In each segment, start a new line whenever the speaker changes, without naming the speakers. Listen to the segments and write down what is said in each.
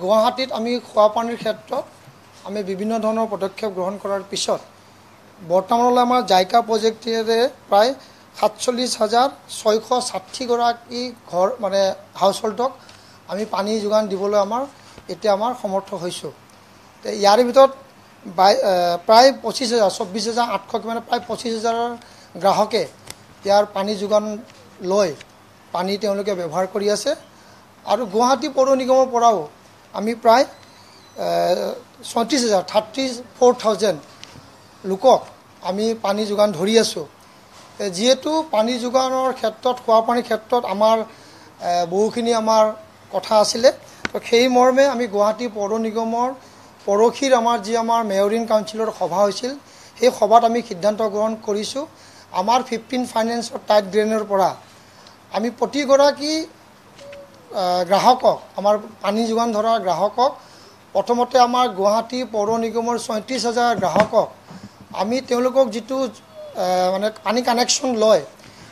গুৱাহাটীত আমি খোৱা পানীৰ ক্ষেত্ৰত আমি বিভিন্ন ধৰণৰ পদক্ষেপ গ্ৰহণ কৰাৰ পিছত বৰ্তমানলৈ আমাৰ জাইকা প্ৰজেক্টেৰে প্ৰায় সাতচল্লিছ হাজাৰ ছয়শ ষাঠিগৰাকী ঘৰ মানে হাউচ হোল্ডক আমি পানী যোগান দিবলৈ আমাৰ এতিয়া আমাৰ সমৰ্থ হৈছোঁ। ইয়াৰে ভিতৰত প্ৰায় পঁচিছ হাজাৰ চৌব্বিছ হাজাৰ আঠশ মানে প্ৰায় পঁচিছ হাজাৰৰ গ্ৰাহকে ইয়াৰ পানী যোগান লৈ পানী তেওঁলোকে ব্যৱহাৰ কৰি আছে। আৰু গুৱাহাটী পৌৰ নিগমৰ পৰাও আমি প্ৰায় ছয়ত্ৰিছ হাজাৰ থাৰ্টি ফ'ৰ থাউজেণ্ড লোকক আমি পানী যোগান ধৰি আছোঁ। যিহেতু পানী যোগানৰ ক্ষেত্ৰত খোৱা পানীৰ ক্ষেত্ৰত আমাৰ বহুখিনি আমাৰ কথা আছিলে তো সেই মৰ্মে আমি গুৱাহাটী পৌৰ নিগমৰ পৰহিৰ আমাৰ যি আমাৰ মেয়ৰিন কাউন্সিলৰ সভা হৈছিল সেই সভাত আমি সিদ্ধান্ত গ্ৰহণ কৰিছোঁ। আমাৰ ফিফটিন ফাইনেন্সৰ টাইট ড্ৰেইনৰ পৰা আমি প্ৰতিগৰাকী গ্ৰাহকক আমাৰ পানী যোগান ধৰা গ্ৰাহকক প্ৰথমতে আমাৰ গুৱাহাটী পৌৰ নিগমৰ ছয়ত্ৰিছ হাজাৰ গ্ৰাহকক আমি তেওঁলোকক যিটো মানে পানী কানেকশ্যন লয়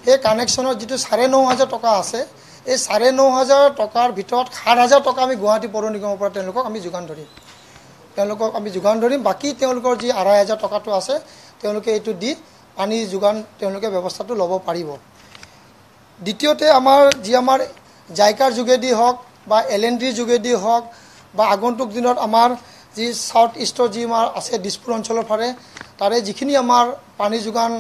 সেই কানেকশ্যনত যিটো চাৰে ন হাজাৰ টকা আছে এই চাৰে ন হাজাৰ টকাৰ ভিতৰত সাত হাজাৰ টকা আমি গুৱাহাটী পৌৰ নিগমৰ পৰা তেওঁলোকক আমি যোগান ধৰিম। তেওঁলোকক আমি যোগান ধৰিম বাকী তেওঁলোকৰ যি আঢ়ৈ হাজাৰ টকাটো আছে তেওঁলোকে এইটো দি পানী যোগান তেওঁলোকে ব্যৱস্থাটো ল'ব পাৰিব। দ্বিতীয়তে আমাৰ যি আমাৰ জাইকাৰ যোগেদি হওক বা এল এন ডিৰ যোগেদি হওক বা আগন্তুক দিনত আমাৰ যি চাউথ ইষ্টৰ যি আমাৰ আছে দিছপুৰ অঞ্চলৰ ফালে তাৰে যিখিনি আমাৰ পানী যোগান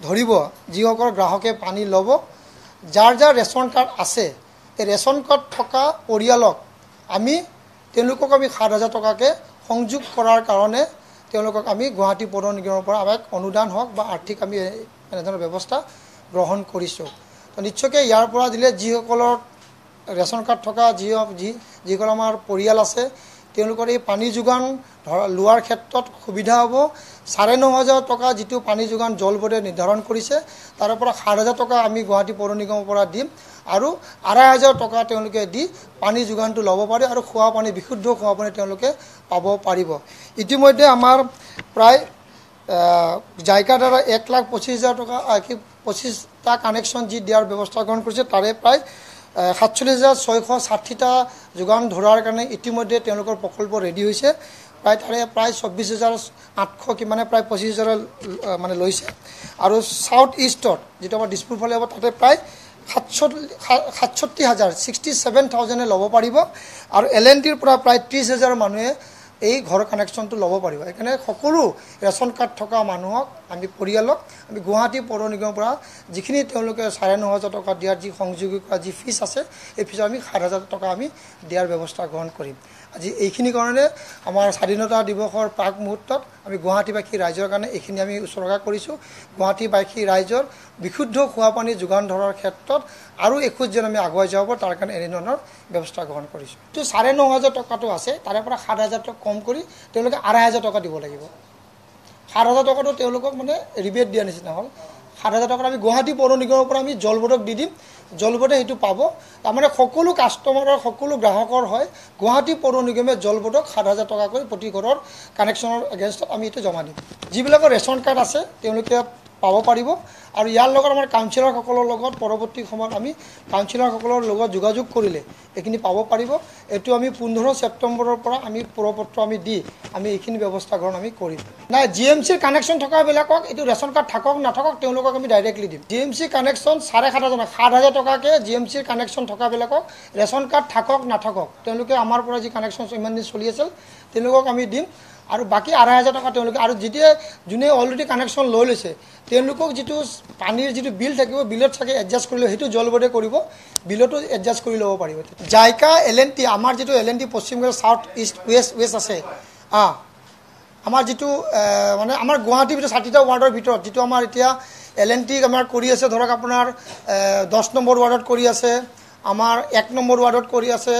ধৰিব যিসকল গ্ৰাহকে পানী ল'ব যাৰ যাৰ ৰেচন কাৰ্ড আছে এই ৰেচন কাৰ্ড থকা পৰিয়ালক আমি তেওঁলোকক আমি সাত হাজাৰ টকাকৈ সংযোগ কৰাৰ কাৰণে তেওঁলোকক আমি গুৱাহাটী পৌৰ নিগমৰ পৰা আমাক অনুদান হওক বা আৰ্থিক আমি এনেধৰণৰ ব্যৱস্থা গ্ৰহণ কৰিছোঁ। তো নিশ্চয়কৈ ইয়াৰ পৰা দিলে যিসকলৰ ৰেচন কাৰ্ড থকা যি যি যিসকল আমাৰ পৰিয়াল আছে তেওঁলোকৰ এই পানী যোগান ধৰা লোৱাৰ ক্ষেত্ৰত সুবিধা হ'ব। চাৰে ন হাজাৰ টকা যিটো পানী যোগান জল বোৰ্ডে নিৰ্ধাৰণ কৰিছে তাৰে পৰা সাত হাজাৰ টকা আমি গুৱাহাটী পৌৰ নিগমৰ পৰা দিম আৰু আঢ়ৈ হাজাৰ টকা তেওঁলোকে দি পানী যোগানটো ল'ব পাৰে আৰু খোৱা পানী বিশুদ্ধ খোৱা পানী তেওঁলোকে পাব পাৰিব। ইতিমধ্যে আমাৰ প্ৰায় জাইকাৰ দ্বাৰা এক লাখ পঁচিছ হাজাৰ টকা কি পঁচিছটা কানেকশ্যন যি দিয়াৰ ব্যৱস্থা গ্ৰহণ কৰিছে তাৰে প্ৰায় সাতচল্লিছ হাজাৰ ছয়শ ষাঠিটা যোগান ধৰাৰ কাৰণে ইতিমধ্যে তেওঁলোকৰ প্ৰকল্প ৰেডি হৈছে। প্ৰায় তাৰে প্ৰায় চৌব্বিছ হাজাৰ আঠশ কিমানে প্ৰায় পঁচিছ হাজাৰ মানে লৈছে। আৰু চাউথ ইষ্টত যিটো আমাৰ দিছপুৰ ফালে হ'ব তাতে প্ৰায় সাতষষ্ঠি সাতষষ্ঠি হাজাৰ ছিক্সটি ছেভেন থাউজেণ্ডে ল'ব পাৰিব। আৰু এল এন টিৰ পৰা প্ৰায় ত্ৰিছ হাজাৰ মানুহে এই ঘৰ কানেকশ্যনটো ল'ব পাৰিব। সেইকাৰণে সকলো ৰেচন কাৰ্ড থকা মানুহক আমি পৰিয়ালক আমি গুৱাহাটী পৌৰ নিগমৰ পৰা যিখিনি তেওঁলোকে চাৰে ন হাজাৰ টকা দিয়াৰ যি সংযোগী কৰা যি ফিজ আছে এই ফিজত আমি সাত হাজাৰ টকা আমি দিয়াৰ ব্যৱস্থা গ্ৰহণ কৰিম। আজি এইখিনি কাৰণে আমাৰ স্বাধীনতা দিৱসৰ প্ৰাক মুহূৰ্তত আমি গুৱাহাটীবাসী ৰাইজৰ কাৰণে এইখিনি আমি উচৰ্গা কৰিছোঁ। গুৱাহাটীবাসী ৰাইজৰ বিশুদ্ধ খোৱা পানী যোগান ধৰাৰ ক্ষেত্ৰত আৰু এখোজ যেন আমি আগুৱাই যাব পাৰোঁ তাৰ কাৰণে এনেধৰণৰ ব্যৱস্থা গ্ৰহণ কৰিছোঁ। চাৰে ন হাজাৰ টকাটো আছে তাৰে পৰা সাত হাজাৰ টকা কম কৰি তেওঁলোকে আঢ়ৈ হাজাৰ টকা দিব লাগিব। সাত হাজাৰ টকাটো তেওঁলোকক মানে ৰিবেট দিয়া নিচিনা হ'ল। সাত হাজাৰ টকাত আমি গুৱাহাটী পৌৰ নিগমৰ পৰা আমি জল বোৰ্ডক দি দিম। জল বোৰ্ডে সেইটো পাব। তাৰমানে সকলো কাষ্টমাৰৰ সকলো গ্ৰাহকৰ হয় গুৱাহাটী পৌৰ নিগমে জল বোৰ্ডক সাত হাজাৰ টকাকৈ প্ৰতি ঘৰৰ কানেকশ্যনৰ এগেইনষ্টত আমি এইটো জমা দিম। যিবিলাকৰ ৰেচন কাৰ্ড আছে তেওঁলোকে পাব পাৰিব। আৰু ইয়াৰ লগত আমাৰ কাউন্সিলৰসকলৰ লগত পৰৱৰ্তী সময়ত আমি কাউন্সিলৰসকলৰ লগত যোগাযোগ কৰিলে এইখিনি পাব পাৰিব। এইটো আমি পোন্ধৰ ছেপ্টেম্বৰৰ পৰা আমি পৰপত্ৰ আমি দি আমি এইখিনি ব্যৱস্থা গ্ৰহণ আমি কৰিম। নাই জি এম চিৰ কানেকশ্যন থকাবিলাকক এইটো ৰেচন কাৰ্ড থাকক নাথাকক তেওঁলোকক আমি ডাইৰেক্টলি দিম। জি এম চি কানেকশ্যন চাৰে সাত হাজাৰ সাত হাজাৰ টকাকৈ জি এম চিৰ কানেকশ্যন থকাবিলাকক ৰেচন কাৰ্ড থাকক নাথাকক তেওঁলোকে আমাৰ পৰা যি কানেকশ্যন ইমান দিন চলি আছিল তেওঁলোকক আমি দিম। আৰু বাকী আঢ়ৈ হাজাৰ টকা তেওঁলোকে আৰু যেতিয়া যোনে অলৰেডি কানেকশ্যন লৈ লৈছে তেওঁলোকক যিটো পানীৰ যিটো বিল থাকিব বিলত চাগে এডজাষ্ট কৰি ল'ব সেইটো জল কৰিব বিলতো এডজাষ্ট কৰি ল'ব পাৰিব। জাইকা এল এন টি আমাৰ যিটো L N T Paschimbanga south east west west আছে অঁ আমাৰ যিটো মানে আমাৰ গুৱাহাটীৰ ভিতৰত ষাঠিটা ৱাৰ্ডৰ ভিতৰত যিটো আমাৰ এতিয়া এল এন টি আমাৰ কৰি আছে ধৰক আপোনাৰ দহ নম্বৰ ৱাৰ্ডত কৰি আছে আমাৰ এক নম্বৰ ৱাৰ্ডত কৰি আছে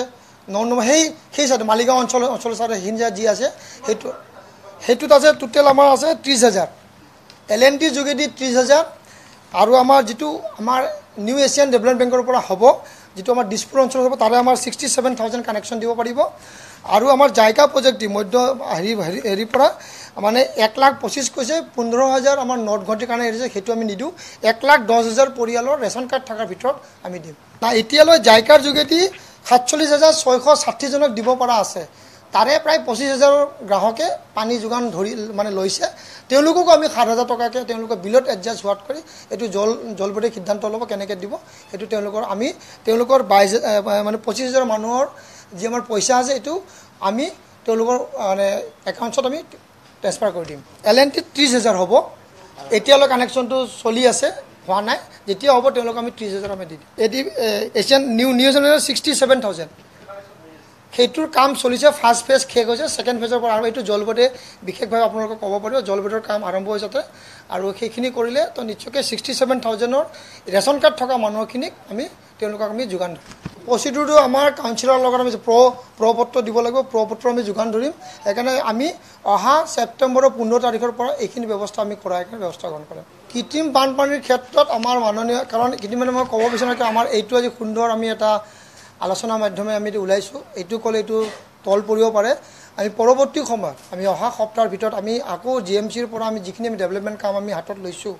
সেই সেই চাইডে মালিগাঁও অঞ্চল অঞ্চলৰ চাইডে হিঞ্জা যি আছে সেইটো সেইটোত আছে টোটেল আমাৰ আছে ত্ৰিছ হাজাৰ। এল এন টিৰ যোগেদি ত্ৰিছ হাজাৰ। আৰু আমাৰ যিটো আমাৰ নিউ এছিয়ান ডেভেলপমেণ্ট বেংকৰ পৰা হ'ব যিটো আমাৰ দিছপুৰ অঞ্চলত হ'ব তাৰে আমাৰ ছিক্সটি ছেভেন থাউজেণ্ড কানেকশ্যন দিব পাৰিব। আৰু আমাৰ জাইকা প্ৰজেক্ট মধ্য হেৰি হেৰি হেৰিৰ পৰা মানে এক লাখ পঁচিছ কৈছে পোন্ধৰ হাজাৰ আমাৰ নৰ্থ গুৱাহাটীৰ কাৰণে এৰিছে সেইটো আমি নিদিওঁ। এক লাখ দহ হাজাৰ পৰিয়ালৰ ৰেচন কাৰ্ড থকাৰ ভিতৰত আমি না এতিয়ালৈ জাইকাৰ যোগেদি সাতচল্লিছ হাজাৰ ছয়শ ষাঠিজনক দিব পৰা আছে। তাৰে প্ৰায় পঁচিছ হাজাৰ গ্ৰাহকে পানী যোগান ধৰি মানে লৈছে। তেওঁলোককো আমি সাত হাজাৰ টকাকৈ তেওঁলোকৰ বিলত এডজাষ্ট হোৱাত কৰি এইটো জল জল বোৰ্ডে সিদ্ধান্ত ল'ব কেনেকৈ দিব সেইটো তেওঁলোকৰ আমি তেওঁলোকৰ বাইছ মানে পঁচিছ হাজাৰ মানুহৰ যি আমাৰ পইচা আছে এইটো আমি তেওঁলোকৰ মানে একাউণ্টছত আমি ট্ৰেন্সফাৰ কৰি দিম। এল এন টিত ত্ৰিছ হাজাৰ হ'ব। এতিয়ালৈ কানেকশ্যনটো চলি আছে। হোৱা নাই। যেতিয়া হ'ব তেওঁলোকক আমি ত্ৰিছ হাজাৰ আমি দি দিম। এটি Asian new new general sixty seven thousand. সেইটোৰ কাম চলিছে ফাৰ্ষ্ট ফেজ শেষ হৈছে ছেকেণ্ড ফেজৰ পৰা আৰু এইটো জলবোৰ্ডে বিশেষভাৱে আপোনালোকক ক'ব পাৰিব জলবোৰ্ডৰ কাম আৰম্ভ হৈছে তাতে। আৰু সেইখিনি কৰিলে তো নিশ্চয়কৈ ছিক্সটি ছেভেন থাউজেণ্ডৰ ৰেচন কাৰ্ড থকা মানুহখিনিক আমি তেওঁলোকক আমি যোগান ধৰিম। প্ৰচিডিউৰটো আমাৰ কাউন্সিলৰ লগত আমি প্ৰ প্ৰ পত্ৰ দিব লাগিব প্ৰ পত্ৰ আমি যোগান ধৰিম। সেইকাৰণে আমি অহা ছেপ্টেম্বৰৰ পোন্ধৰ তাৰিখৰ পৰা এইখিনি ব্যৱস্থা আমি কৰাৰ কাৰণে ব্যৱস্থা গ্ৰহণ কৰিম। কৃত্ৰিম বানপানীৰ ক্ষেত্ৰত আমাৰ মাননীয় কাৰণ ইতিমধ্যে মই ক'ব বিচাৰোঁ যে আমাৰ এইটো আজি সুন্দৰ আমি এটা আলোচনাৰ মাধ্যমে আমি ওলাইছোঁ। এইটো ক'লে এইটো তল পৰিব পাৰে। আমি পৰৱৰ্তী সময়ত আমি অহা সপ্তাহৰ ভিতৰত আমি আকৌ জি এম চিৰ পৰা আমি যিখিনি আমি ডেভেলপমেণ্ট কাম আমি হাতত লৈছোঁ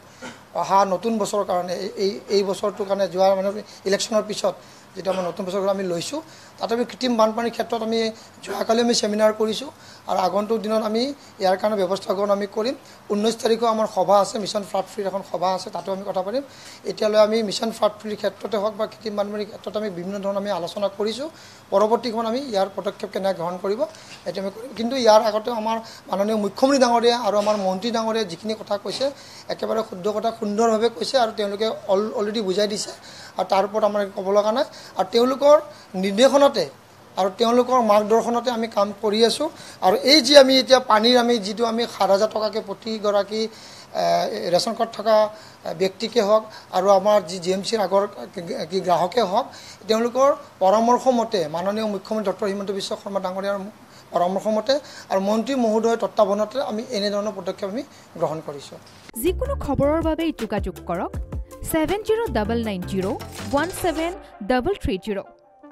অহা নতুন বছৰৰ কাৰণে এই এই বছৰটোৰ কাৰণে যোৱা মানে ইলেকশ্যনৰ পিছত যিটো আমাৰ নতুন বছৰ আমি লৈছোঁ তাত আমি কৃত্ৰিম বানপানীৰ ক্ষেত্ৰত আমি যোৱাকালি আমি চেমিনাৰ কৰিছোঁ আৰু আগন্তুক দিনত আমি ইয়াৰ কাৰণে ব্যৱস্থা গ্ৰহণ আমি কৰিম। ঊনৈছ তাৰিখেও আমাৰ সভা আছে মিছন ফ্লাড ফ্ৰীৰ এখন সভা আছে তাতো আমি কথা পাতিম। এতিয়ালৈ আমি মিছন ফ্লাড ফ্ৰীৰ ক্ষেত্ৰতে হওক বা কৃত্ৰিম বানপানীৰ ক্ষেত্ৰত আমি বিভিন্ন ধৰণৰ আমি আলোচনা কৰিছোঁ। পৰৱৰ্তী সময়ত আমি ইয়াৰ পদক্ষেপ কেনেকৈ গ্ৰহণ কৰিব এইটো আমি কৰিম। কিন্তু ইয়াৰ আগতে আমাৰ মাননীয় মুখ্যমন্ত্ৰী ডাঙৰীয়া আৰু আমাৰ মন্ত্ৰী ডাঙৰীয়া যিখিনি কথা কৈছে একেবাৰে শুদ্ধ কথা সুন্দৰভাৱে কৈছে আৰু তেওঁলোকে অল অলৰেডি বুজাই দিছে। আৰু তাৰ ওপৰত আমাৰ ক'ব লগা নাই। আৰু তেওঁলোকৰ নিৰ্দেশনতে আৰু তেওঁলোকৰ মাৰ্গদৰ্শনতে আমি কাম কৰি আছোঁ। আৰু এই যি আমি এতিয়া পানীৰ আমি যিটো আমি সাত হাজাৰ টকাকৈ প্ৰতিগৰাকী ৰেচন কাৰ্ড থকা ব্যক্তিকে হওক আৰু আমাৰ যি জি এম চিৰ আগৰ কি গ্ৰাহকে হওক তেওঁলোকৰ পৰামৰ্শমতে মাননীয় মুখ্যমন্ত্ৰী ডক্টৰ হিমন্ত বিশ্ব শৰ্মা ডাঙৰীয়াৰ পৰামৰ্শমতে আৰু মন্ত্ৰী মহোদয়ৰ তত্বাৱধানতে আমি এনেধৰণৰ পদক্ষেপ আমি গ্ৰহণ কৰিছোঁ।
যিকোনো খবৰৰ বাবে যোগাযোগ কৰক। Seven zero' double nine zero' one seven double three zero'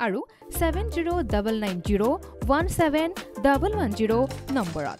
আৰু seven zero' double nine zero' one seven double one zero' নম্বৰত।